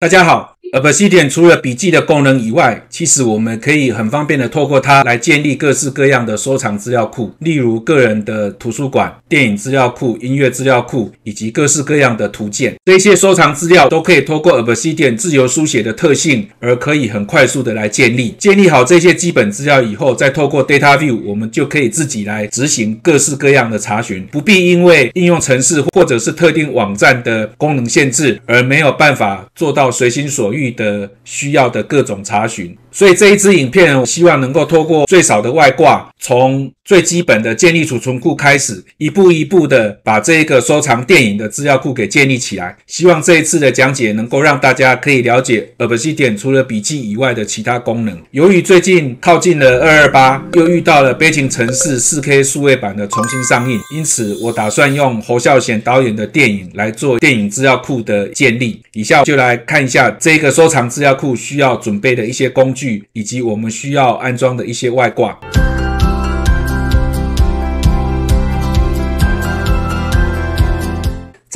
大家好。Obsidian 除了笔记的功能以外，其实我们可以很方便的透过它来建立各式各样的收藏资料库，例如个人的图书馆、电影资料库、音乐资料库以及各式各样的图鉴。这些收藏资料都可以透过 Obsidian 自由书写的特性，而可以很快速的来建立。建立好这些基本资料以后，再透过 Data View，我们就可以自己来执行各式各样的查询，不必因为应用程式或者是特定网站的功能限制而没有办法做到随心所欲。域的需要的各种查询。所以这一支影片，我希望能够透过最少的外挂，从最基本的建立储存库开始，一步一步的把这个收藏电影的资料库给建立起来。希望这一次的讲解能够让大家可以了解 Obsidian 除了笔记以外的其他功能。由于最近靠近了二二八，又遇到了《悲情城市》四 K 数位版的重新上映，因此我打算用侯孝贤导演的电影来做电影资料库的建立。以下就来看一下这个收藏资料库需要准备的一些工具。以及我们需要安装的一些外挂。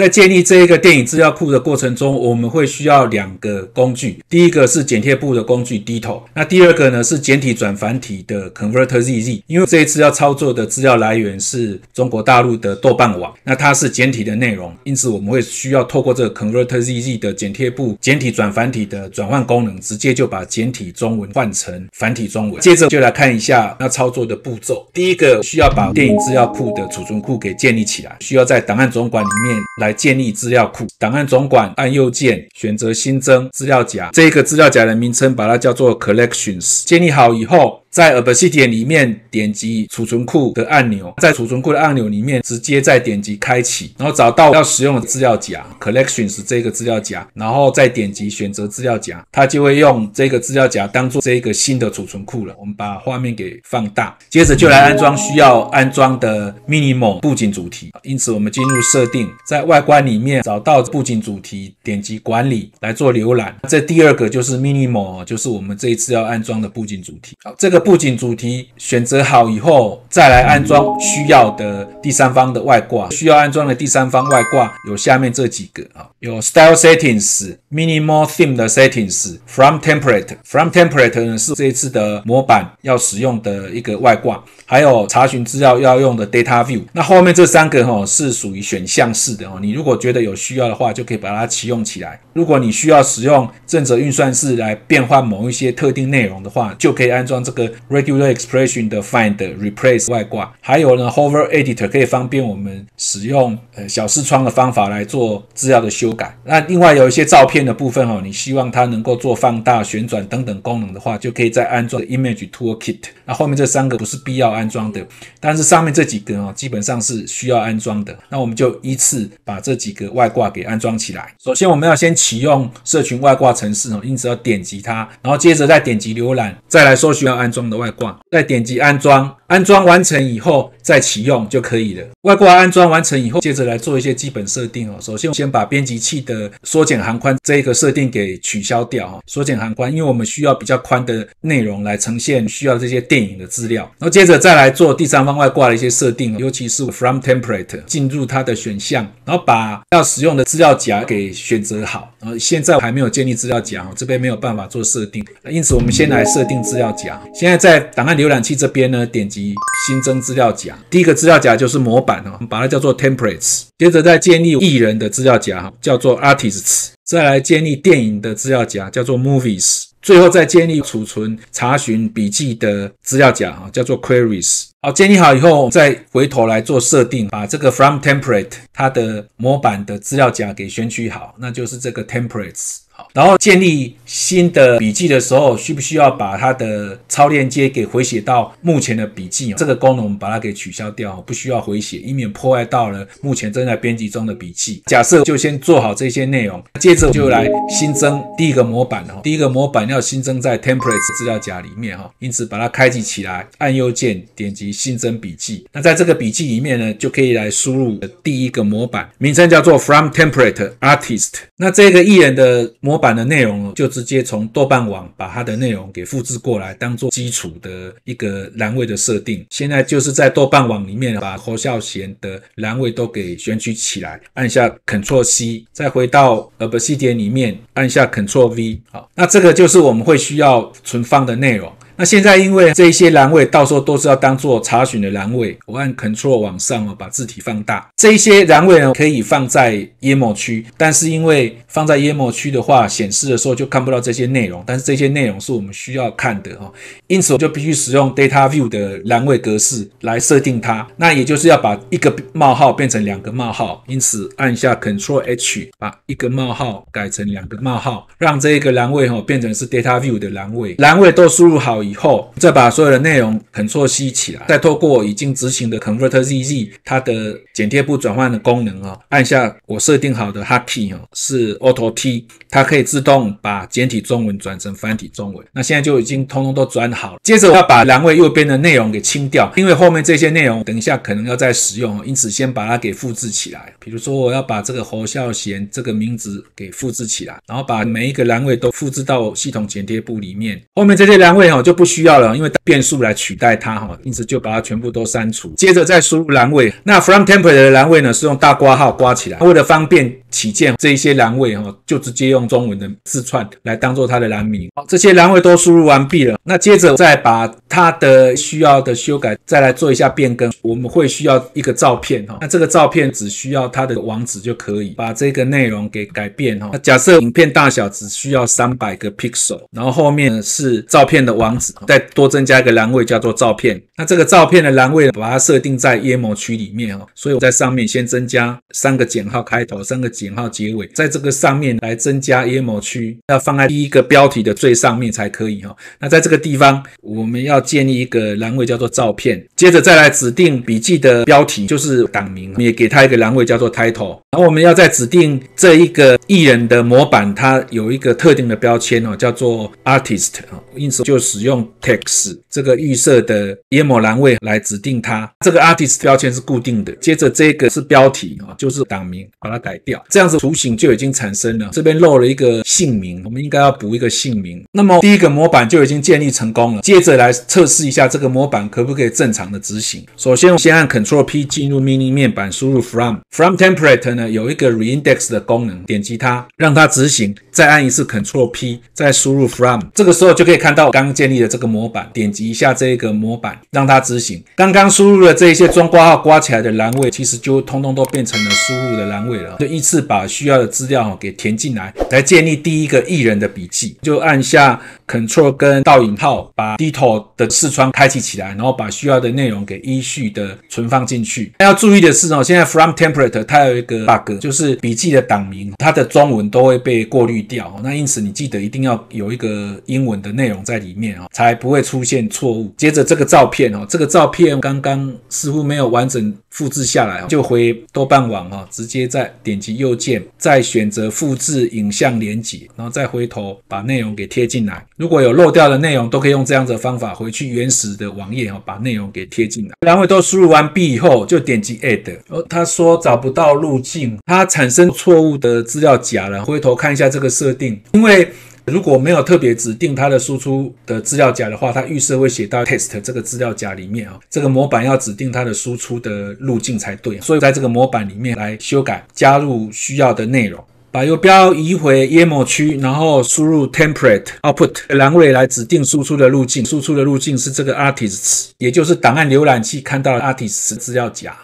在建立这一个电影资料库的过程中，我们会需要两个工具。第一个是剪贴簿的工具 Dito，那第二个呢是简体转繁体的 Converter ZZ。因为这一次要操作的资料来源是中国大陆的豆瓣网，那它是简体的内容，因此我们会需要透过这个 Converter ZZ 的剪贴簿简体转繁体的转换功能，直接就把简体中文换成繁体中文。接着就来看一下要操作的步骤。第一个需要把电影资料库的储存库给建立起来，需要在档案总管里面。来建立资料库，档案总管按右键选择新增资料夹，这个资料夹的名称把它叫做 Collections。建立好以后。在 Obsidian 里面点击储存库的按钮，在储存库的按钮里面直接再点击开启，然后找到要使用的资料夹 Collections 这个资料夹，然后再点击选择资料夹，它就会用这个资料夹当做这个新的储存库了。我们把画面给放大，接着就来安装需要安装的 Minimal 布景主题。因此我们进入设定，在外观里面找到布景主题，点击管理来做浏览。这第二个就是 Minimal，就是我们这一次要安装的布景主题。好，这个。布景主题选择好以后，再来安装需要的第三方的外挂。需要安装的第三方外挂有下面这几个啊，有 Style Settings、Minimal Theme 的 Settings、From Template。From Template 呢是这一次的模板要使用的一个外挂，还有查询资料要用的 Data View。那后面这三个哈是属于选项式的哦，你如果觉得有需要的话，就可以把它启用起来。如果你需要使用正则运算式来变换某一些特定内容的话，就可以安装这个。Regular expression 的 find replace 外挂，还有呢 Hover Editor 可以方便我们使用呃小视窗的方法来做资料的修改。那另外有一些照片的部分哦，你希望它能够做放大、旋转等等功能的话，就可以再安装 Image Toolkit。那后面这三个不是必要安装的，但是上面这几个哦，基本上是需要安装的。那我们就依次把这几个外挂给安装起来。首先我们要先启用社群外挂程式哦，因此要点击它，然后接着再点击浏览，再来搜寻要安装。的外挂，再点击安装，安装完成以后再启用就可以了。外挂安装完成以后，接着来做一些基本设定哦。首先，先把编辑器的缩减行宽这一个设定给取消掉哈。缩减行宽，因为我们需要比较宽的内容来呈现需要这些电影的资料。然后接着再来做第三方外挂的一些设定，尤其是 From Template 进入它的选项，然后把要使用的资料夹给选择好。然后现在还没有建立资料夹，这边没有办法做设定，因此我们先来设定资料夹。现在在档案浏览器这边呢，点击新增资料夹，第一个资料夹就是模板哦，我们把它叫做 Templates。接着再建立艺人的资料夹，叫做 Artists。再来建立电影的资料夹，叫做 Movies。最后再建立储存、查询笔记的资料夹，哈，叫做 Queries。好，建立好以后，再回头来做设定，把这个 From Template 它的模板的资料夹给选取好，那就是这个 Templates。然后建立新的笔记的时候，需不需要把它的超链接给回写到目前的笔记？这个功能我们把它给取消掉，不需要回写，以免破坏到了目前正在编辑中的笔记。假设就先做好这些内容，接着就来新增第一个模板哈。第一个模板要新增在 Templates 资料夹里面哈，因此把它开启起来，按右键点击新增笔记。那在这个笔记里面呢，就可以来输入第一个模板名称叫做 From Template Artist。那这个艺人的模模板的内容就直接从豆瓣网把它的内容给复制过来，当做基础的一个栏位的设定。现在就是在豆瓣网里面把侯孝贤的栏位都给选取起来，按下 Ctrl C，再回到 Obsidian 里面按下 Ctrl V。好，那这个就是我们会需要存放的内容。那现在因为这些栏位到时候都是要当做查询的栏位，我按 Ctrl 往上哦，把字体放大。这一些栏位呢可以放在页幕区，但是因为放在页幕区的话，显示的时候就看不到这些内容。但是这些内容是我们需要看的哦，因此我就必须使用 Data View 的栏位格式来设定它。那也就是要把一个冒号变成两个冒号，因此按下 Ctrl H，把一个冒号改成两个冒号，让这一个栏位哦变成是 Data View 的栏位。栏位都输入好。以以后再把所有的内容 Ctrl C 起来，再透过已经执行的 Convert ZZ 它的剪贴簿转换的功能啊，按下我设定好的 Hotkey 哦，是 Auto T，它可以自动把简体中文转成繁体中文。那现在就已经通通都转好了。接着我要把栏位右边的内容给清掉，因为后面这些内容等一下可能要再使用，因此先把它给复制起来。比如说我要把这个侯孝贤这个名字给复制起来，然后把每一个栏位都复制到系统剪贴簿里面。后面这些栏位哦就不需要了，因为变数来取代它哈，因此就把它全部都删除。接着再输入栏位，那 from template 的栏位呢是用大括号刮起来，为了方便起见，这一些栏位哈就直接用中文的字串来当做它的栏名。好，这些栏位都输入完毕了，那接着再把它的需要的修改再来做一下变更。我们会需要一个照片哈，那这个照片只需要它的网址就可以，把这个内容给改变哈。那假设影片大小只需要三百个 pixel，然后后面是照片的网址。再多增加一个栏位叫做照片，那这个照片的栏位把它设定在页幕区里面哦，所以我在上面先增加三个减号开头，三个减号结尾，在这个上面来增加页幕区，要放在第一个标题的最上面才可以哈。那在这个地方我们要建立一个栏位叫做照片，接着再来指定笔记的标题就是档名，也给它一个栏位叫做 title，然后我们要再指定这一个艺人的模板，它有一个特定的标签哦，叫做 artist 啊，因此就使用。text 这个预设的页幕栏位来指定它，这个 artist 标签是固定的。接着这个是标题啊，就是档名，把它改掉，这样子图形就已经产生了。这边漏了一个姓名，我们应该要补一个姓名。那么第一个模板就已经建立成功了。接着来测试一下这个模板可不可以正常的执行。首先先按 Ctrl P 进入 mini 面板，输入 from from template 呢有一个 reindex 的功能，点击它让它执行，再按一次 Ctrl P，再输入 from，这个时候就可以看到刚刚建立。的这个模板，点击一下这个模板，让它执行。刚刚输入的这一些中括号刮起来的栏位，其实就通通都变成了输入的栏位了。就依次把需要的资料给填进来，来建立第一个艺人的笔记。就按下 Ctrl 跟倒引号，把 Detail 的视窗开启起来，然后把需要的内容给依序的存放进去。要注意的是哦，现在 From Template 它有一个 bug，就是笔记的档名，它的中文都会被过滤掉。那因此你记得一定要有一个英文的内容在里面哦。才不会出现错误。接着这个照片哦，这个照片刚刚似乎没有完整复制下来，就回豆瓣网哦，直接再点击右右键，再选择复制影像连接，然后再回头把内容给贴进来。如果有漏掉的内容，都可以用这样子的方法回去原始的网页哦，把内容给贴进来。两位都输入完毕以后，就点击 Add。哦，他说找不到路径，他产生错误的资料夹了。回头看一下这个设定，因为。如果没有特别指定它的输出的资料夹的话，它预设会写到 test 这个资料夹里面啊。这个模板要指定它的输出的路径才对，所以在这个模板里面来修改，加入需要的内容。把游标移回页幕区，然后输入 template output 栏位来指定输出的路径。输出的路径是这个 artists，也就是档案浏览器看到的 artists 资料夹。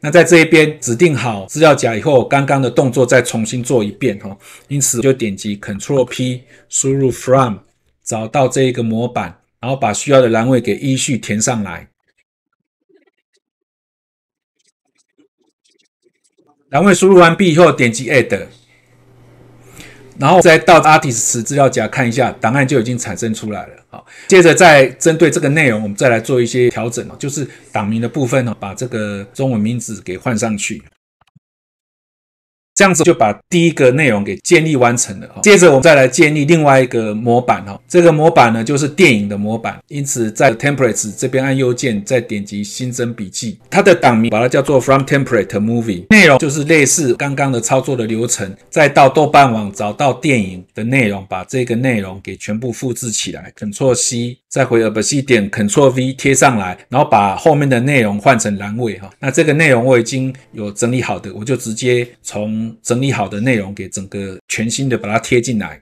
那在这一边指定好资料夹以后，刚刚的动作再重新做一遍。哈，因此就点击 Ctrl P，输入 from，找到这一个模板，然后把需要的栏位给依序填上来。栏位输入完毕以后，点击 Add。然后再到 artist 资料夹看一下，档案就已经产生出来了。好，接着再针对这个内容，我们再来做一些调整哦，就是党名的部分呢，把这个中文名字给换上去。这样子就把第一个内容给建立完成了。接着我们再来建立另外一个模板哈，这个模板呢就是电影的模板。因此在 Templates 这边按右键，再点击新增笔记，它的档名把它叫做 From Template Movie。内容就是类似刚刚的操作的流程，再到豆瓣网找到电影的内容，把这个内容给全部复制起来，Ctrl C，再回 a b c 点 Ctrl V 贴上来，然后把后面的内容换成栏位哈。那这个内容我已经有整理好的，我就直接从整理好的内容给整个全新的把它贴进来。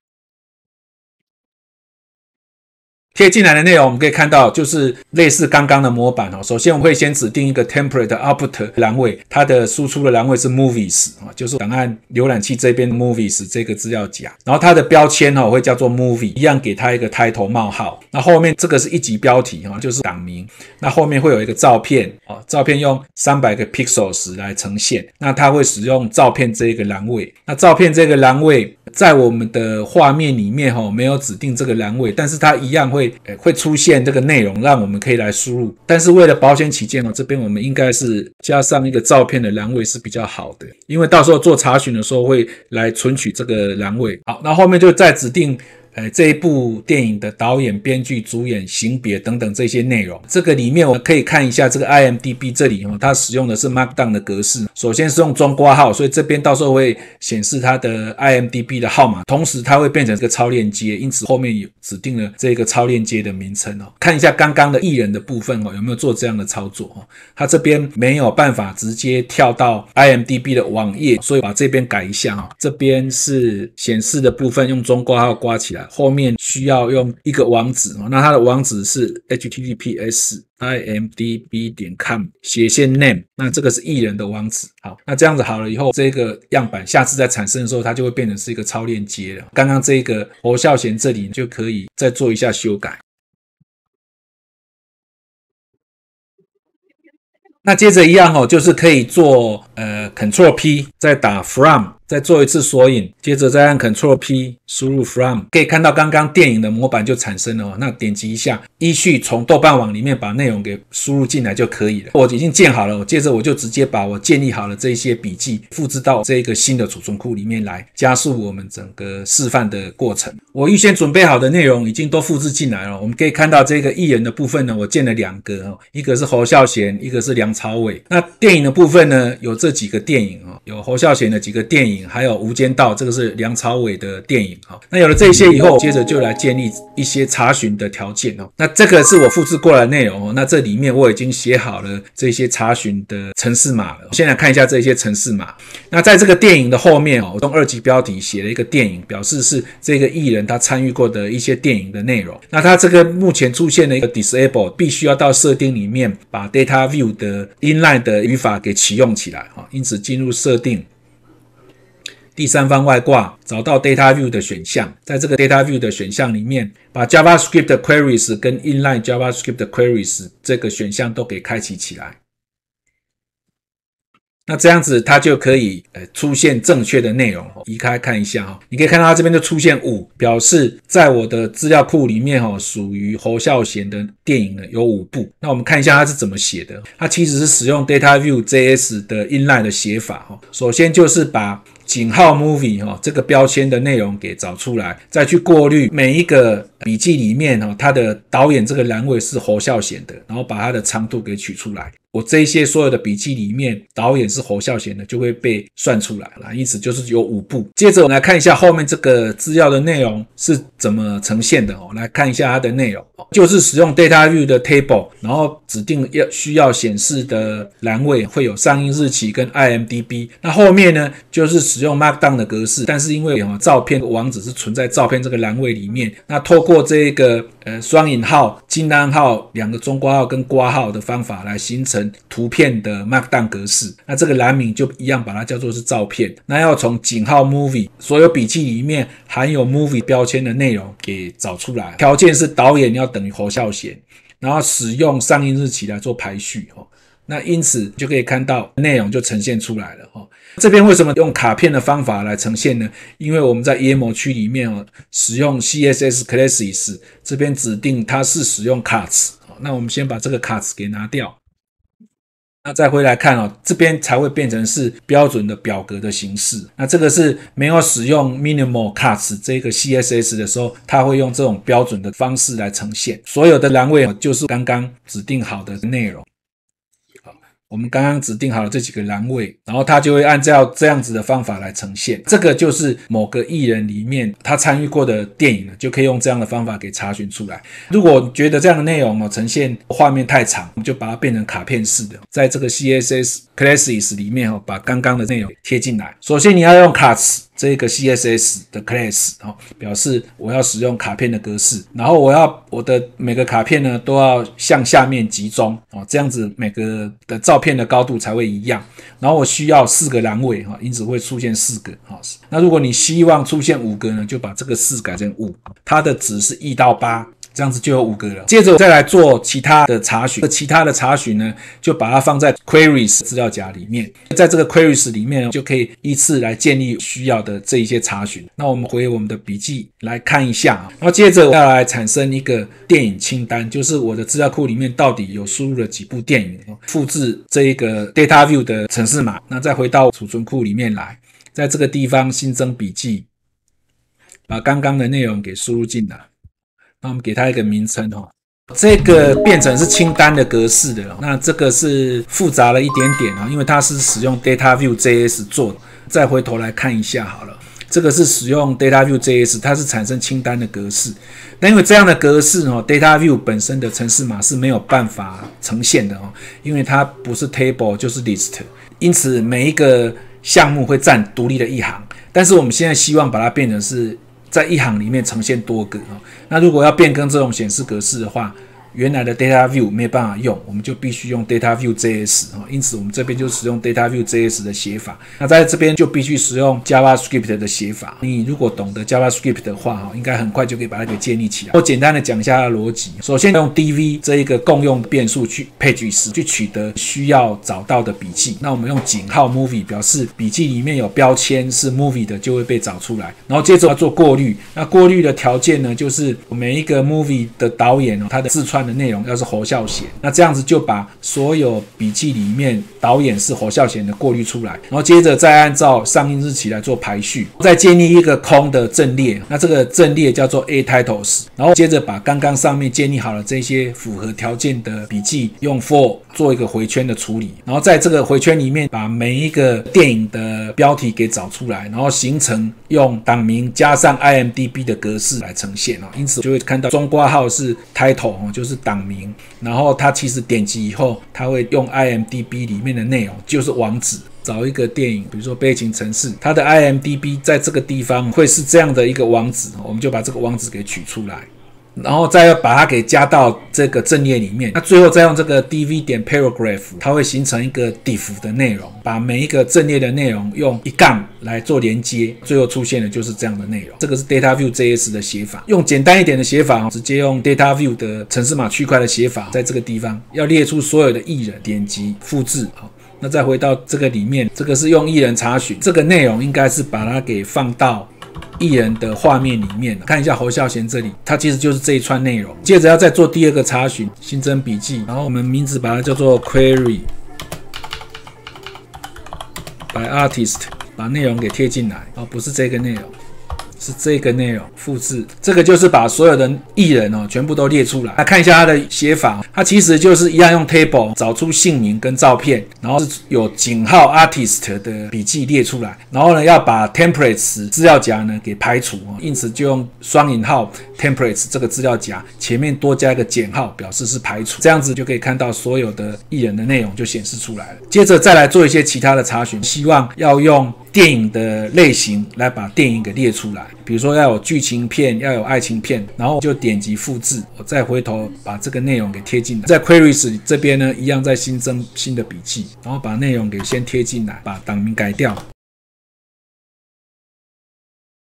贴进来的内容，我们可以看到就是类似刚刚的模板哦。首先，我会先指定一个 template output 栏位，它的输出的栏位是 movies 啊，就是档案浏览器这边 movies 这个资料夹。然后它的标签哦会叫做 movie，一样给它一个 title 冒号。那后面这个是一级标题哈，就是档名。那后面会有一个照片啊，照片用三百个 pixels 来呈现。那它会使用照片这个栏位。那照片这个栏位在我们的画面里面哈没有指定这个栏位，但是它一样会。会出现这个内容，让我们可以来输入。但是为了保险起见哦，这边我们应该是加上一个照片的栏位是比较好的，因为到时候做查询的时候会来存取这个栏位。好，那后面就再指定。呃，这一部电影的导演、编剧、主演、型别等等这些内容，这个里面我们可以看一下这个 IMDB 这里哦，它使用的是 Markdown 的格式。首先是用中括号，所以这边到时候会显示它的 IMDB 的号码，同时它会变成一个超链接，因此后面有指定了这个超链接的名称哦。看一下刚刚的艺人的部分哦，有没有做这样的操作哦？它这边没有办法直接跳到 IMDB 的网页，所以把这边改一下啊。这边是显示的部分用中括号刮起来。后面需要用一个网址哦，那它的网址是 https imdb 点 com 斜线 name，那这个是艺人的网址。好，那这样子好了以后，这个样板下次再产生的时候，它就会变成是一个超链接了。刚刚这个侯孝贤这里就可以再做一下修改。那接着一样哦，就是可以做呃 Control P 再打 From。再做一次索引，接着再按 Ctrl P 输入 From，可以看到刚刚电影的模板就产生了哦。那点击一下，依序从豆瓣网里面把内容给输入进来就可以了。我已经建好了，接着我就直接把我建立好了这一些笔记复制到这个新的储存库里面来，加速我们整个示范的过程。我预先准备好的内容已经都复制进来了。我们可以看到这个艺人的部分呢，我建了两个哦，一个是侯孝贤，一个是梁朝伟。那电影的部分呢，有这几个电影哦，有侯孝贤的几个电影。还有《无间道》，这个是梁朝伟的电影哈。那有了这些以后，接着就来建立一些查询的条件哦。那这个是我复制过来的内容哦。那这里面我已经写好了这些查询的城市码了。先来看一下这些城市码。那在这个电影的后面哦，我用二级标题写了一个电影，表示是这个艺人他参与过的一些电影的内容。那它这个目前出现的一个 disable，必须要到设定里面把 data view 的 inline 的语法给启用起来哈。因此进入设定。第三方外挂，找到 Data View 的选项，在这个 Data View 的选项里面，把 JavaScript Queries 跟 Inline JavaScript Queries 这个选项都给开启起来。那这样子，它就可以呃出现正确的内容。移开看一下哈，你可以看到它这边就出现五，表示在我的资料库里面哈，属于侯孝贤的电影呢有五部。那我们看一下它是怎么写的，它其实是使用 Data View JS 的 Inline 的写法哈。首先就是把井号 Movie 哈这个标签的内容给找出来，再去过滤每一个笔记里面哈，它的导演这个栏位是侯孝贤的，然后把它的长度给取出来。我这些所有的笔记里面，导演是侯孝贤的，就会被算出来了。因此就是有五部。接着我们来看一下后面这个资料的内容是怎么呈现的哦。来看一下它的内容，就是使用 Data View 的 Table，然后指定要需要显示的栏位会有上映日期跟 IMDB。那后面呢，就是使用 Markdown 的格式，但是因为啊照片网址是存在照片这个栏位里面，那透过这个呃双引号、惊叹号两个中括号跟括号的方法来形成。图片的 Markdown 格式，那这个栏名就一样，把它叫做是照片。那要从井号 Movie 所有笔记里面含有 Movie 标签的内容给找出来。条件是导演要等于侯孝贤，然后使用上映日期来做排序。哦，那因此就可以看到内容就呈现出来了。哦，这边为什么用卡片的方法来呈现呢？因为我们在研模区里面哦，使用 CSS Classes 这边指定它是使用 Cards。那我们先把这个 Cards 给拿掉。那再回来看哦，这边才会变成是标准的表格的形式。那这个是没有使用 minimal cuts 这个 CSS 的时候，它会用这种标准的方式来呈现。所有的栏位就是刚刚指定好的内容。我们刚刚指定好了这几个栏位，然后它就会按照这样子的方法来呈现。这个就是某个艺人里面他参与过的电影呢，就可以用这样的方法给查询出来。如果觉得这样的内容哦呈现画面太长，我们就把它变成卡片式的，在这个 CSS Classes 里面哦，把刚刚的内容贴进来。首先你要用 Cuts。这个 CSS 的 class 哦，表示我要使用卡片的格式，然后我要我的每个卡片呢都要向下面集中哦，这样子每个的照片的高度才会一样。然后我需要四个栏位哈，因此会出现四个哈。那如果你希望出现五个呢，就把这个四改成五，它的值是一到八。这样子就有五个了。接着再来做其他的查询，其他的查询呢，就把它放在 queries 资料夹里面，在这个 queries 里面就可以依次来建立需要的这一些查询。那我们回我们的笔记来看一下，然后接着要来产生一个电影清单，就是我的资料库里面到底有输入了几部电影，复制这一个 data view 的程式码，那再回到储存库里面来，在这个地方新增笔记，把刚刚的内容给输入进来。那我们给它一个名称哈，这个变成是清单的格式的，那这个是复杂了一点点啊，因为它是使用 Data View JS 做。再回头来看一下好了，这个是使用 Data View JS，它是产生清单的格式。那因为这样的格式哦，Data View 本身的程式码是没有办法呈现的哦，因为它不是 Table 就是 List，因此每一个项目会占独立的一行。但是我们现在希望把它变成是。在一行里面呈现多个啊，那如果要变更这种显示格式的话。原来的 Data View 没办法用，我们就必须用 Data View JS 啊，因此我们这边就使用 Data View JS 的写法。那在这边就必须使用 JavaScript 的写法。你如果懂得 JavaScript 的话哈，应该很快就可以把它给建立起来。我简单的讲一下逻辑。首先用 DV 这一个共用变数去 Pages 去取得需要找到的笔记。那我们用井号 Movie 表示笔记里面有标签是 Movie 的就会被找出来。然后接着要做过滤。那过滤的条件呢，就是每一个 Movie 的导演哦，他的自串。的内容要是侯孝贤，那这样子就把所有笔记里面导演是侯孝贤的过滤出来，然后接着再按照上映日期来做排序，再建立一个空的阵列，那这个阵列叫做 A titles，然后接着把刚刚上面建立好了这些符合条件的笔记用 for 做一个回圈的处理，然后在这个回圈里面把每一个电影的标题给找出来，然后形成用档名加上 IMDB 的格式来呈现啊，因此就会看到中括号是 title 哦，就是。党名，然后他其实点击以后，他会用 IMDB 里面的内容，就是网址，找一个电影，比如说《悲情城市》，它的 IMDB 在这个地方会是这样的一个网址，我们就把这个网址给取出来。然后再要把它给加到这个阵列里面，那最后再用这个 dv 点 paragraph，它会形成一个 div 的内容，把每一个阵列的内容用一杠来做连接，最后出现的就是这样的内容。这个是 data view JS 的写法，用简单一点的写法，直接用 data view 的城市码区块的写法，在这个地方。要列出所有的艺人，点击复制，好，那再回到这个里面，这个是用艺人查询，这个内容应该是把它给放到。艺人的画面里面，看一下侯孝贤这里，他其实就是这一串内容。接着要再做第二个查询，新增笔记，然后我们名字把它叫做 query by artist，把内容给贴进来，哦不是这个内容。是这个内容复制，这个就是把所有的艺人哦全部都列出来。来看一下它的写法，它其实就是一样用 table 找出姓名跟照片，然后是有井号 artist 的笔记列出来，然后呢要把 templates 资料夹呢给排除哦，因此就用双引号 templates 这个资料夹前面多加一个减号，表示是排除，这样子就可以看到所有的艺人的内容就显示出来了。接着再来做一些其他的查询，希望要用。电影的类型来把电影给列出来，比如说要有剧情片，要有爱情片，然后就点击复制，我再回头把这个内容给贴进来。在 queries 这边呢，一样再新增新的笔记，然后把内容给先贴进来，把档名改掉。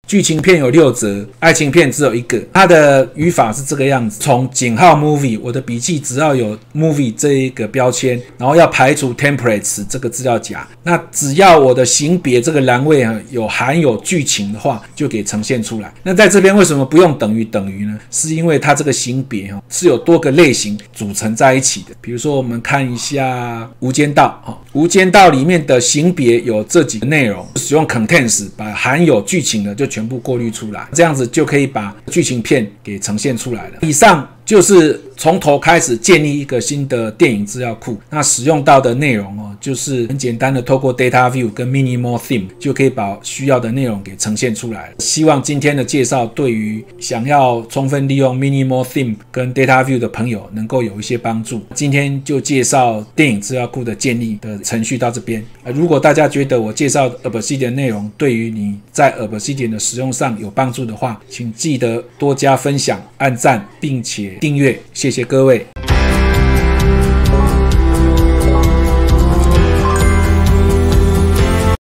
剧情片有六则，爱情片只有一个。它的语法是这个样子：从井号 movie，我的笔记只要有 movie 这一个标签，然后要排除 templates 这个资料夹。那只要我的型别这个栏位啊有含有剧情的话，就给呈现出来。那在这边为什么不用等于等于呢？是因为它这个型别哈是有多个类型组成在一起的。比如说，我们看一下《无间道》哈，《无间道》里面的型别有这几个内容，使用 contents 把含有剧情的就全全部过滤出来，这样子就可以把剧情片给呈现出来了。以上。就是从头开始建立一个新的电影资料库，那使用到的内容哦，就是很简单的，透过 Data View 跟 Minimal Theme 就可以把需要的内容给呈现出来。希望今天的介绍对于想要充分利用 Minimal Theme 跟 Data View 的朋友能够有一些帮助。今天就介绍电影资料库的建立的程序到这边。如果大家觉得我介绍 Obsidian 内容对于你在 Obsidian 的使用上有帮助的话，请记得多加分享、按赞，并且。订阅，谢谢谢各位。